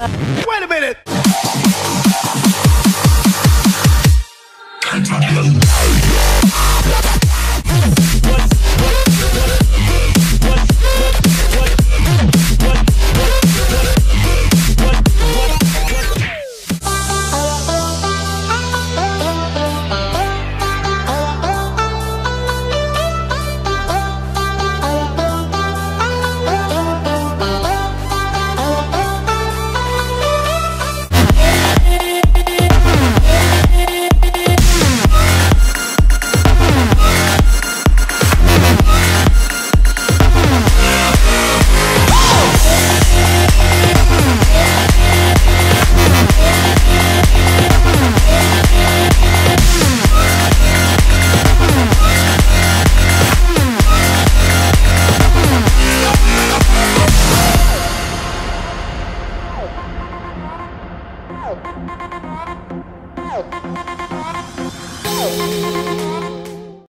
Wait a minute. Oh.